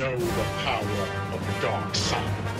know the power of the dark side.